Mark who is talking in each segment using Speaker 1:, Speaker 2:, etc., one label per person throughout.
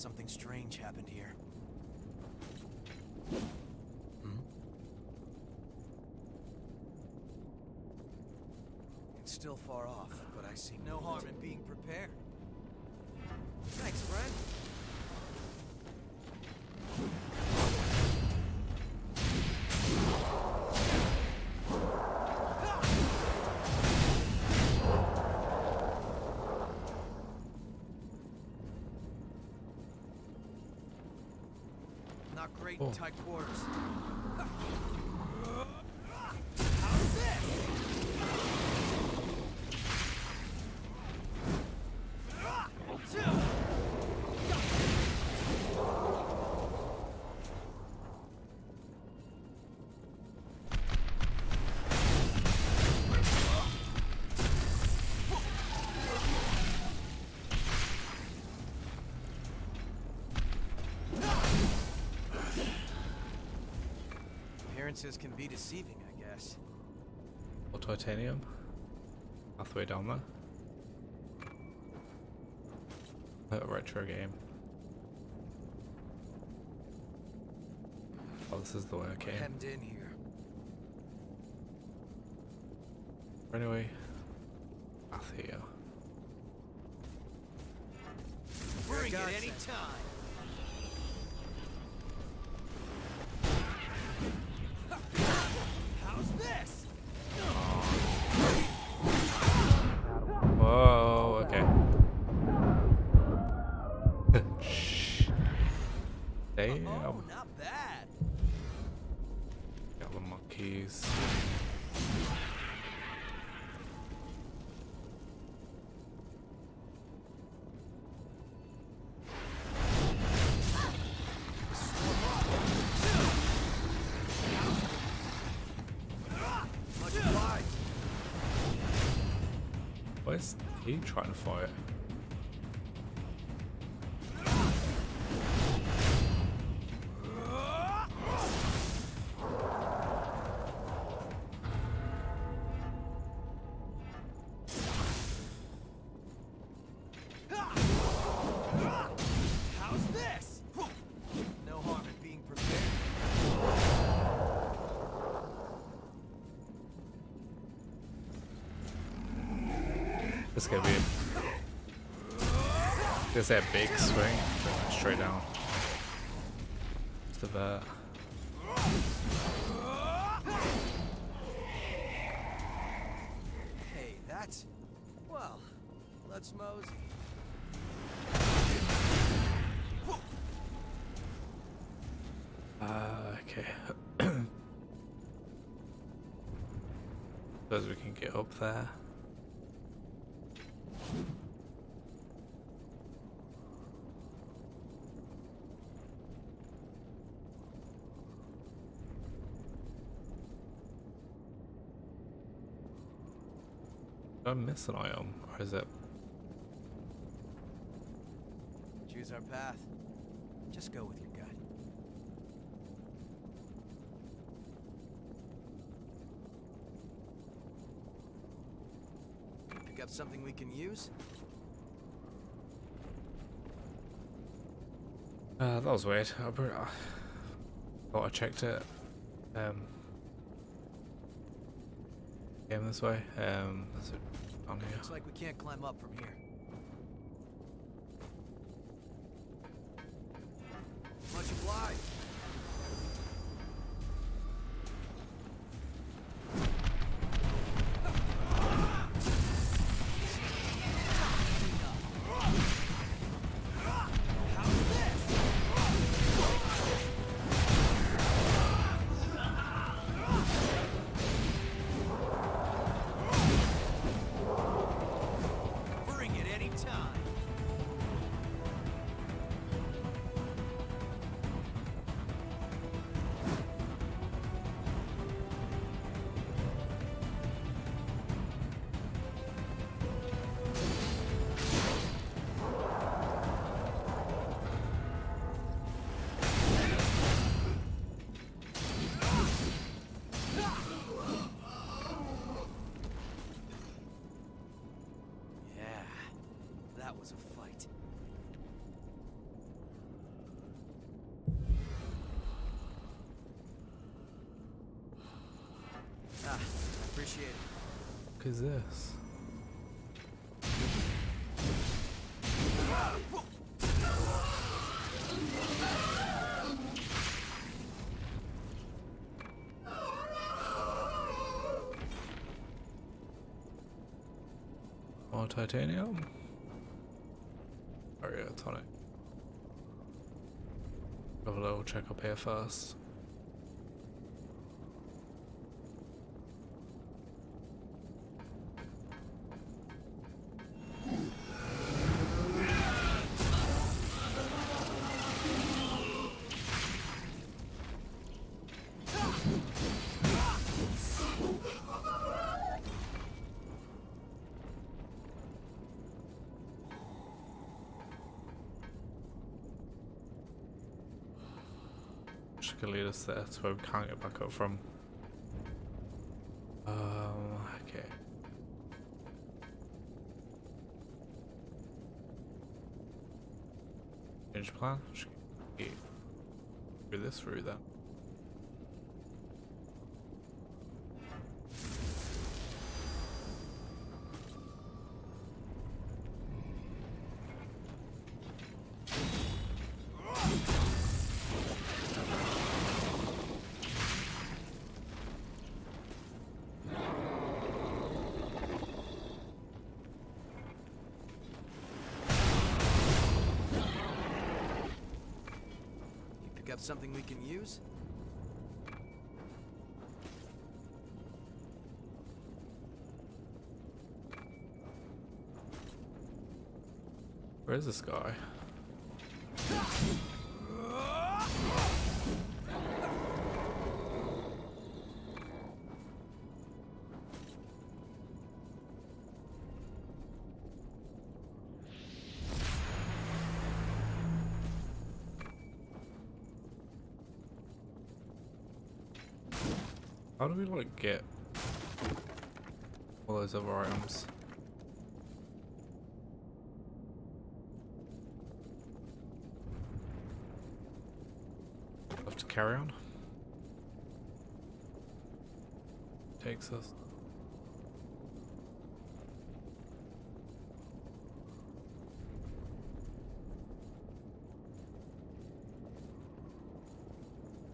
Speaker 1: Something strange happened here. Hmm? It's still far off, but I see no harm in being prepared. Not great
Speaker 2: Oh.
Speaker 1: in tight quarters. Appearances can be deceiving, I guess.
Speaker 2: Or titanium. Pathway down there. A retro game. Oh, this is the way I came.
Speaker 1: hemmed in here.
Speaker 2: Anyway, path here.
Speaker 1: Bring it any time.
Speaker 2: Damn.
Speaker 1: Oh, not bad.
Speaker 2: Got the monkeys. Is he trying to fight? That big swing straight down. It's the vet.
Speaker 1: Hey, that's... Well, let's mosey.
Speaker 2: Uh, okay. Suppose we can get up there. I miss an item, or is it?
Speaker 1: Choose our path. Just go with your gut. Pick up something we can use?
Speaker 2: Uh, that was weird. I I thought I checked it. Um, came this way. Um, is it on here?
Speaker 1: Looks like we can't climb up from here. Appreciate it.
Speaker 2: What is this? More titanium? Oh yeah, tonic. Have a little check up here first. Could lead us there to where we can't get back up from. Um, okay. Change plan? Should we go this route then?
Speaker 1: Something we can use?
Speaker 2: Where is this guy? How do we like get all those other items? Have to carry on. Takes us.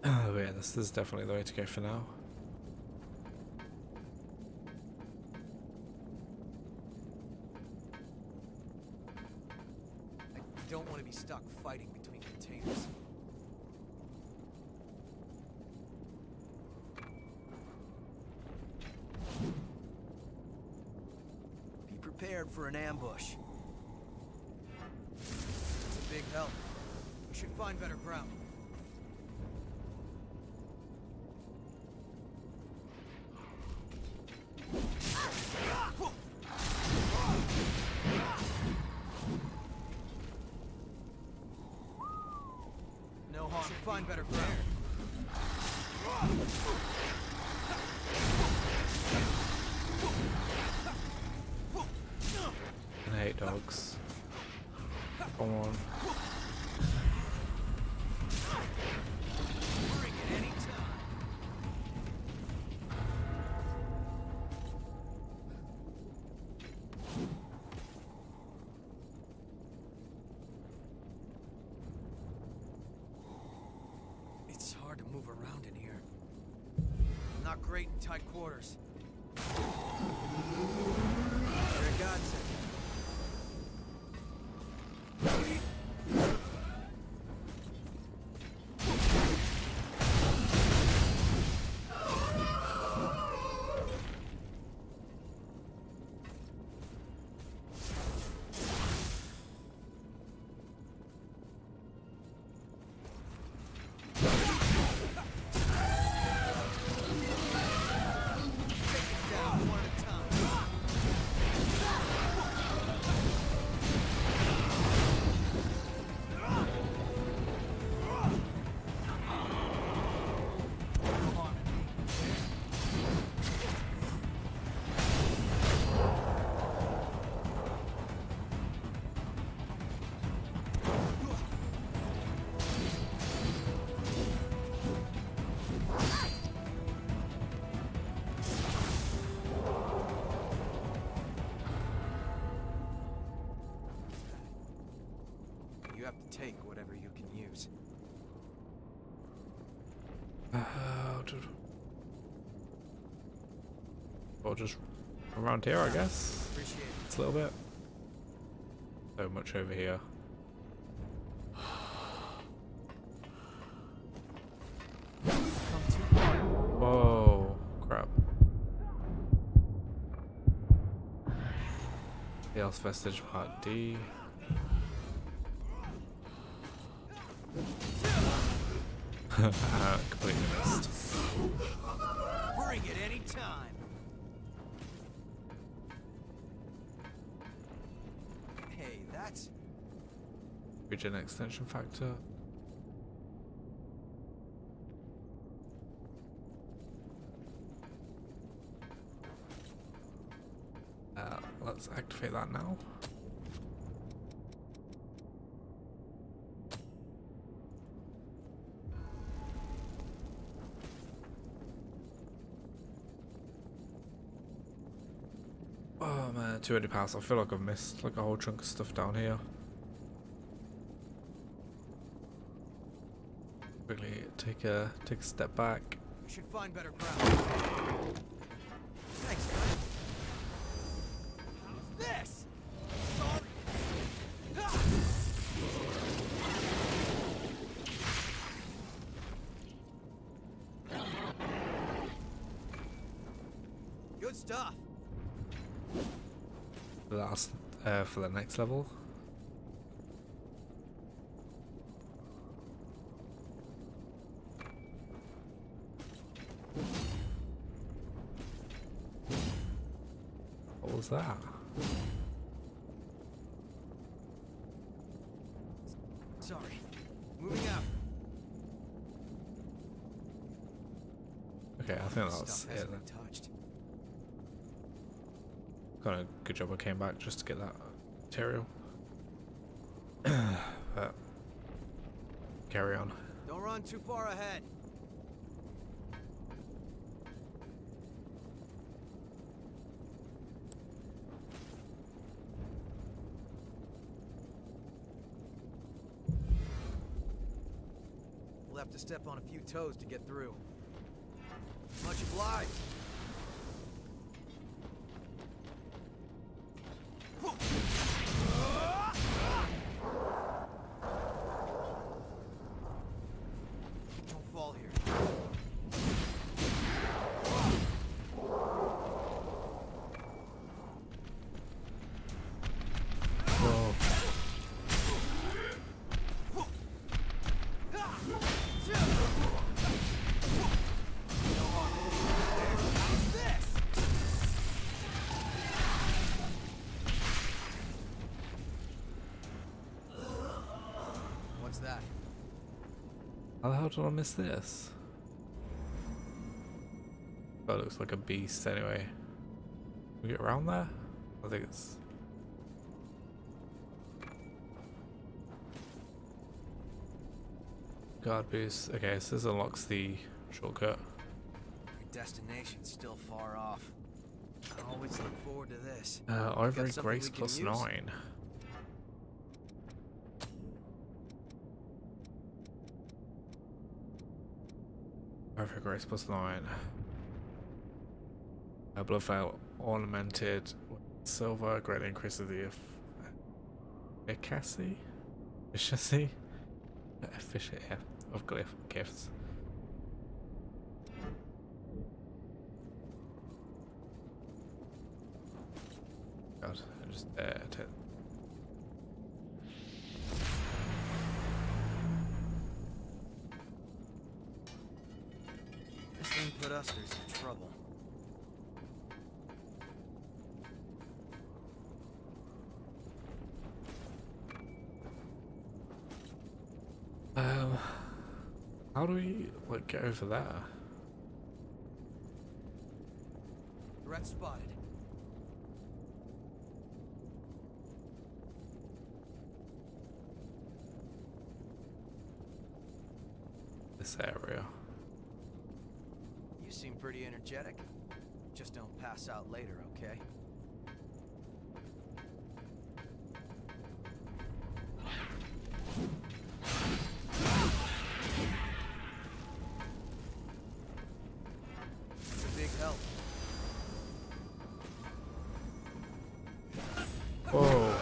Speaker 2: Oh yeah, this is definitely the way to go for now.
Speaker 1: Prepared for an ambush. It's a big help. We should find better ground. Not great in tight quarters. Godsend. Use.
Speaker 2: Uh, or just around here, I guess. It's a little bit. So much over here. Whoa, crap. Else Vestige Part D. uh, completely missed.
Speaker 1: Bring it any time. Hey, that's
Speaker 2: Regen extension factor. Uh, let's activate that now. Oh man, 200 pounds. I feel like I've missed like a whole chunk of stuff down here. Quickly take a take a step back.
Speaker 1: we should find better.
Speaker 2: For the next level. What was that?
Speaker 1: Sorry. Moving out.
Speaker 2: Okay, I think that's it. Kind of good job I came back just to get that material. but uh, carry on.
Speaker 1: Don't run too far ahead. We'll have to step on a few toes to get through. Much obliged.
Speaker 2: How did I miss this? That looks like a beast anyway. Can we get around there? I think it's... Guard boost. Okay, so this unlocks the shortcut.
Speaker 1: Your destination's still far off. I always look forward to this.
Speaker 2: Uh, Ivory Grace plus
Speaker 1: use?
Speaker 2: 9. Ivory Grace plus 9. A blood veil ornamented with silver greatly increases the eff- efficacy? Efficiency? Efficiency of glyph gifts. God, I'm just uh,
Speaker 1: put some trouble.
Speaker 2: Um, how do we like get over there? Whoa.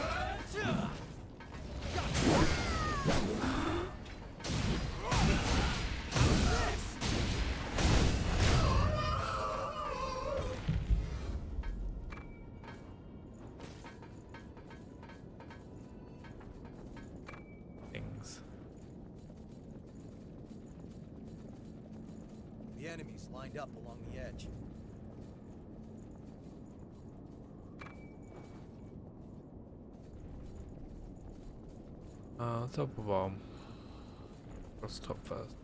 Speaker 2: Things.
Speaker 1: The enemies lined up along the edge.
Speaker 2: Uh, double bomb. Let's top first.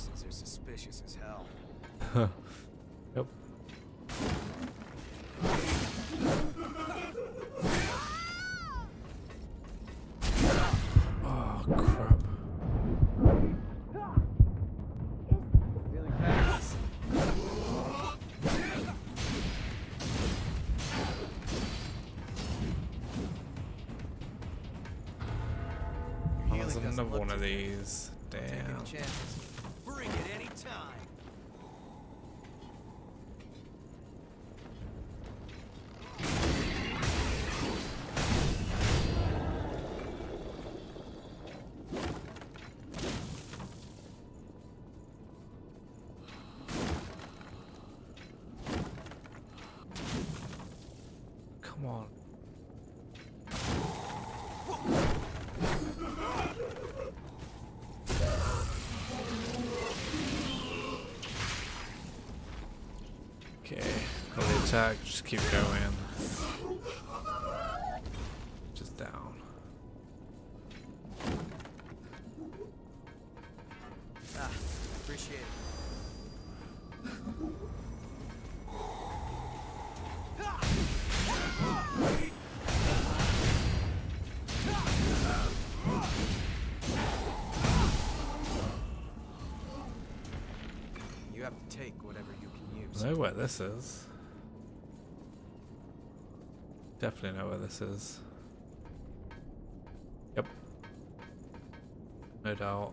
Speaker 1: These boxes are suspicious as hell.
Speaker 2: Yep. Oh crap.
Speaker 1: Really.
Speaker 2: Oh, there's another one of these. Damn. Attack, just keep going. Just down.
Speaker 1: Ah, appreciate it. You have to take whatever you can use.
Speaker 2: I know what this is. Definitely know where this is. Yep. No doubt.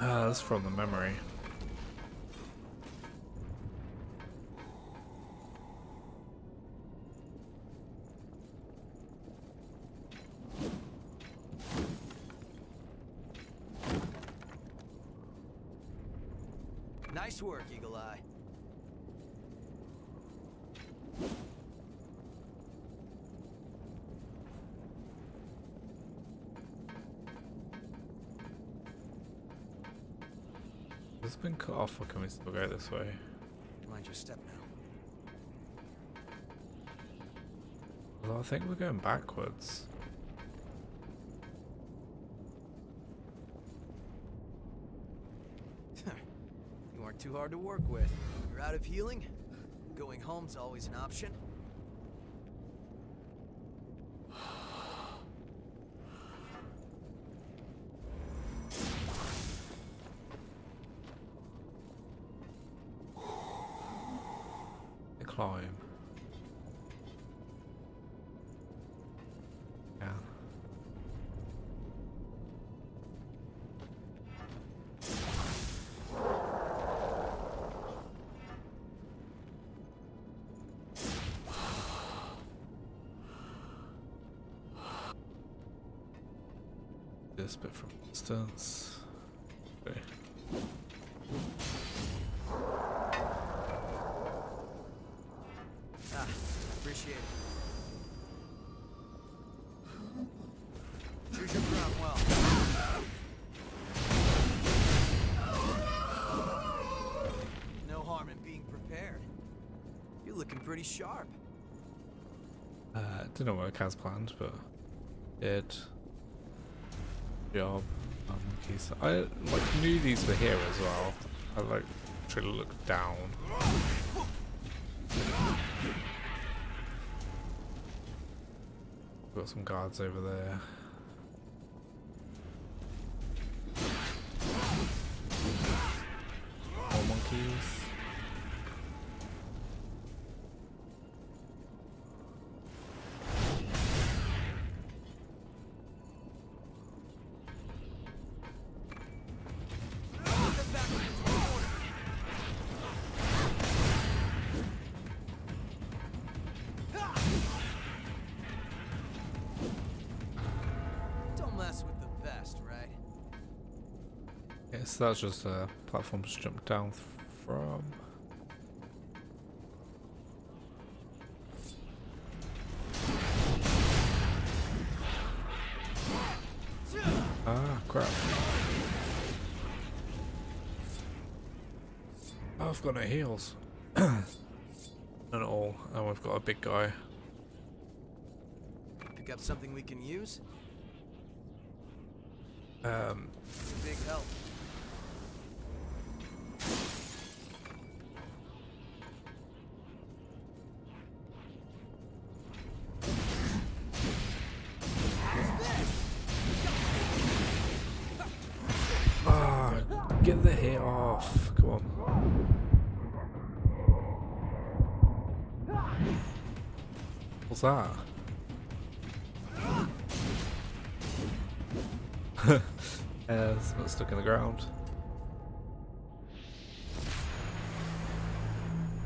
Speaker 2: Ah, that's from the memory. Still go this way?
Speaker 1: Mind your step now.
Speaker 2: Well, I think we're going backwards.
Speaker 1: You aren't too hard to work with. You're out of healing? Going home's always an option.
Speaker 2: Climb. Yeah. This bit from distance.
Speaker 1: Pretty sharp.
Speaker 2: Uh, it didn't work as planned, but did. Job. Oh, monkeys. I like knew these were here as well. I like try to look down. Got some guards over there. Yes, that's just a platform to jump down from. Ah, crap. Oh, I've got no heals. None at all. And we've got a big guy.
Speaker 1: Pick up something we can use?
Speaker 2: Um,
Speaker 1: Big help.
Speaker 2: It's not stuck in the ground.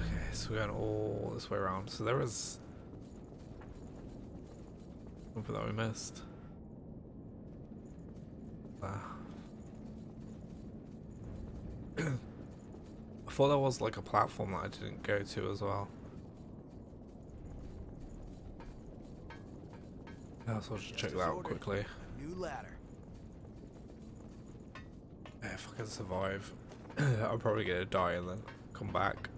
Speaker 2: Okay, so we're going all this way around. So there is something that we missed. Ah. I thought there was like a platform that I didn't go to as well. Yeah, so I'll just check that out quickly.
Speaker 1: New ladder.
Speaker 2: Yeah, if I can survive, I'm probably gonna die and then come back.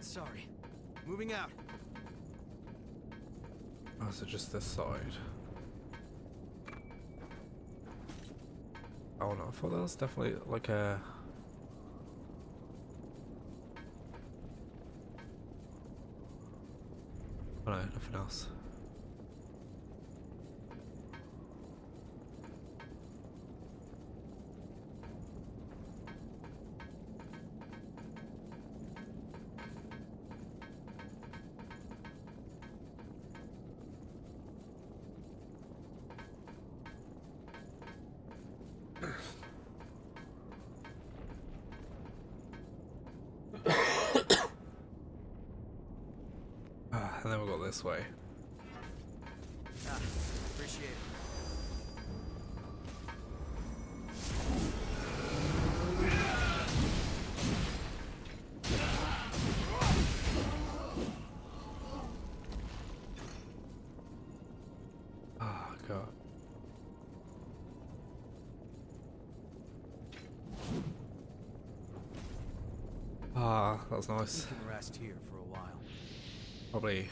Speaker 1: Sorry. Moving out.
Speaker 2: Oh, so just this side. Oh no, I thought that was definitely like a. Oh no, nothing else. This way.
Speaker 1: Ah, appreciate it.
Speaker 2: Ah, god. Ah, that was nice.
Speaker 1: can rest here for a while.
Speaker 2: Probably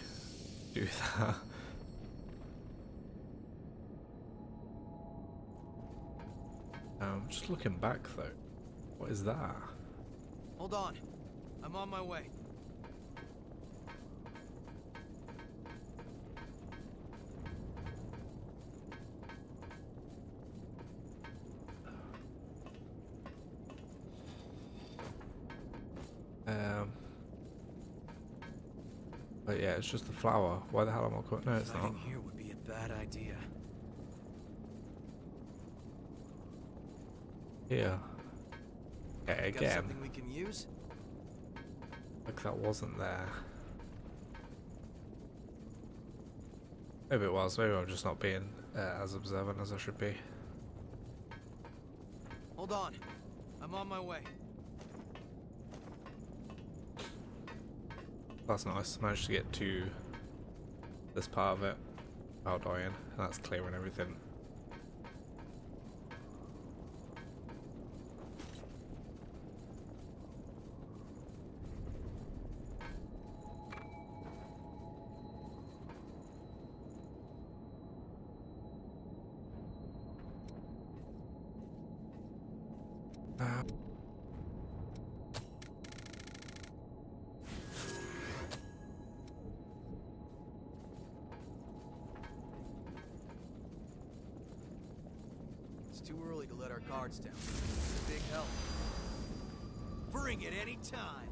Speaker 2: that. Um, just looking back though. What is that?
Speaker 1: Hold on. I'm on my way.
Speaker 2: It's just a flower. Why the hell am I caught? No, it's not.
Speaker 1: Here would be a bad idea.
Speaker 2: Okay,
Speaker 1: Got
Speaker 2: again.
Speaker 1: something we can use?
Speaker 2: Like that wasn't there. Maybe it was. Maybe I'm just not being uh, as observant as I should be.
Speaker 1: Hold on. I'm on my way.
Speaker 2: That's nice. Managed to get to this part of it oh, without dying. And that's clearing everything.
Speaker 1: Let down. It's a big help. Bring it any time.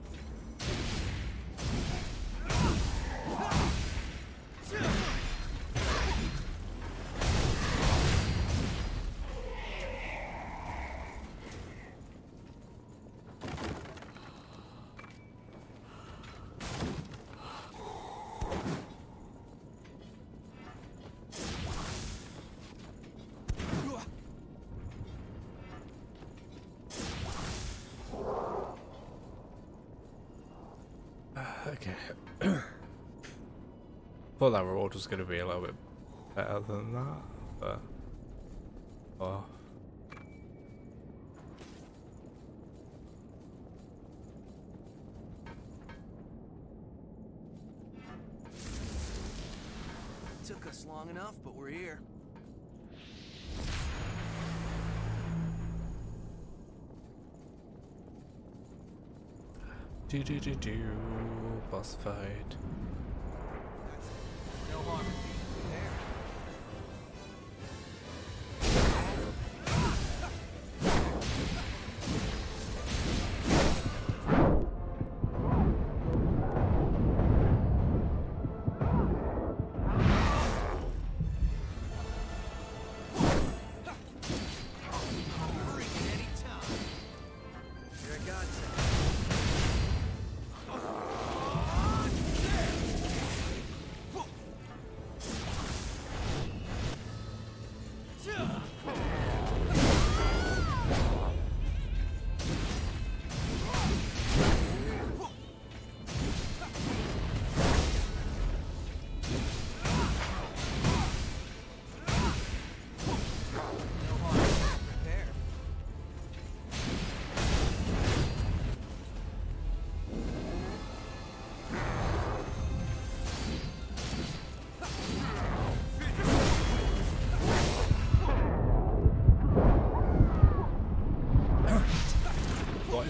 Speaker 2: Okay. Thought that reward was going to be a little bit better than that, but Do do do do boss fight.
Speaker 1: No harm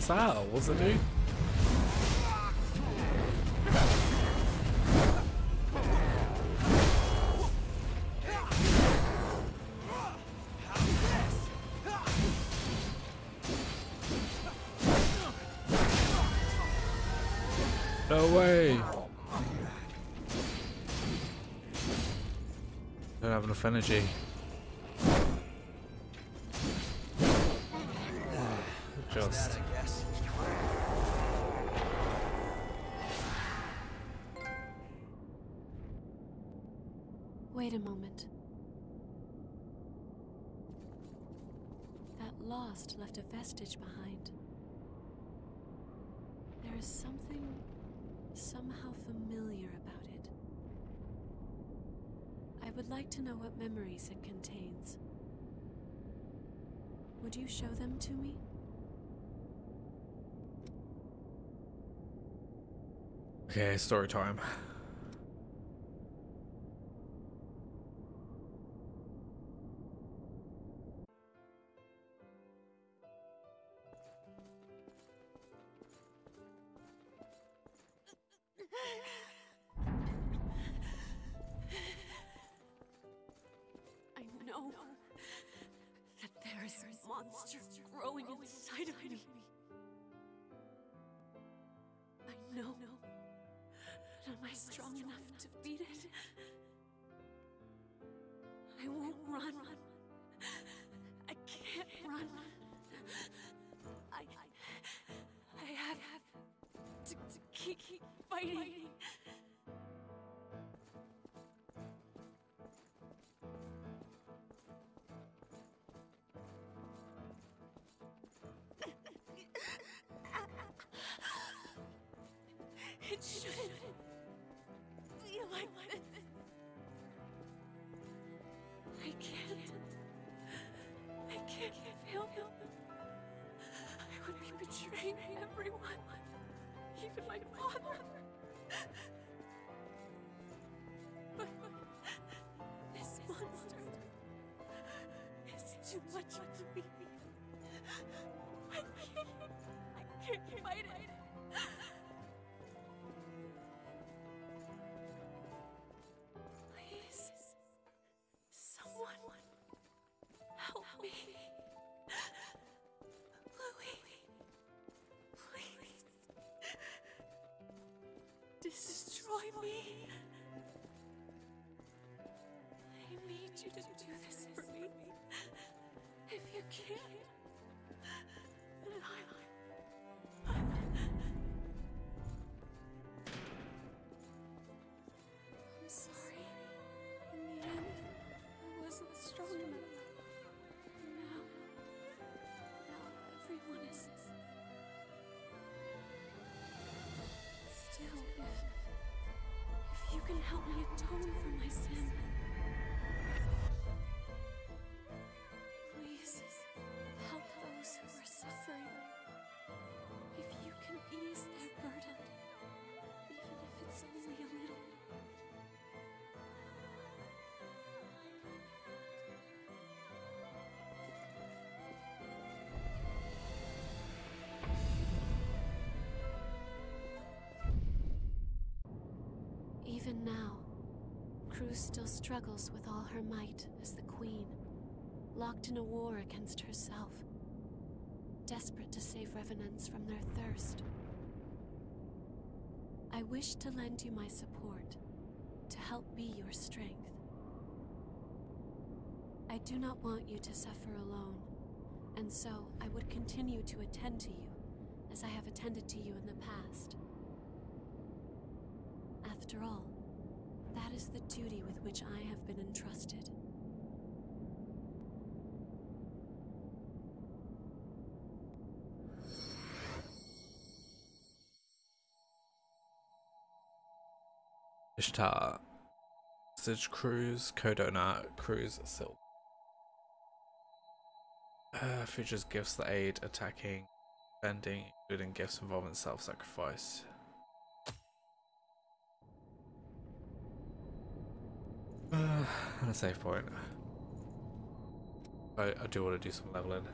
Speaker 2: What's it do? No way! Don't have enough energy.
Speaker 3: Would like to know what memories it contains. Would you show them to me?
Speaker 2: Okay, story time.
Speaker 3: I would be everyone, even my father. But this monster is too much for me. I can't. I can't fight me. I need you to do this for me. If you can't, then I. I'm sorry. In the end, I wasn't strong enough. Now, now everyone is. Still, can help me atone for my sin, now, Cruz still struggles with all her might as the Queen, locked in a war against herself, desperate to save revenants from their thirst. I wish to lend you my support, to help be your strength. I do not want you to suffer alone, and so I would continue to attend to you as I have attended to you in the past. After all, is the duty with which I have been entrusted.
Speaker 2: Ishtar. Message Cruz, Codona, Cruise, Silk. Uh, features gifts that aid attacking, bending, including gifts involving self Uh, and a save point. I, I do want to do some leveling.